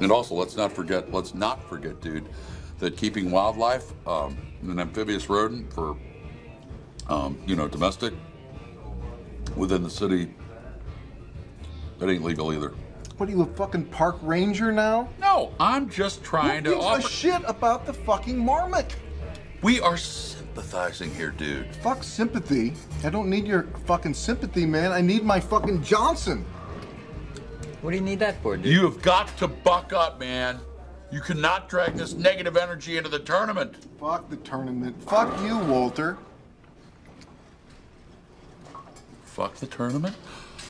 And also, let's not forget, let's not forget, dude, that keeping wildlife, um, an amphibious rodent for, um, you know, domestic within the city, that ain't legal either. What are you, a fucking park ranger now? No, I'm just trying Who to gives offer. a shit about the fucking marmot? we are sympathizing here, dude. Fuck sympathy. I don't need your fucking sympathy, man. I need my fucking Johnson. What do you need that for, dude? You have got to buck up, man. You cannot drag this negative energy into the tournament. Fuck the tournament. Fuck you, Walter. Fuck the tournament?